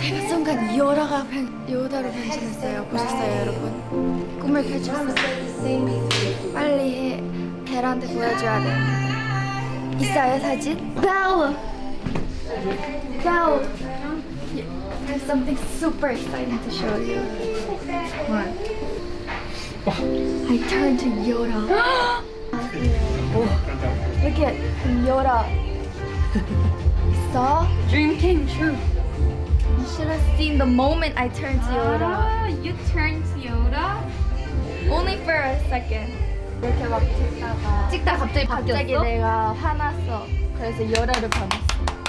제가 순간 이오라가 이오다로 변신했어요. 보셨어요, 여러분? 꿈을 펼쳤어요. 빨리 해. 베라한테 보여줘야 돼. 있어요, 사진? Bell! Bell! I have something super exciting to show you. What? I turned to Yoda. Look at Yoda. Saw? Dream came true. Should have seen the moment I turned to Yoda. Ah, you turned Yoda? Only for a second. 이렇게 막 찍다가 찍다 갑자기 갑자기 바뀌었어? 내가 화났어. 그래서 열화를 받았어.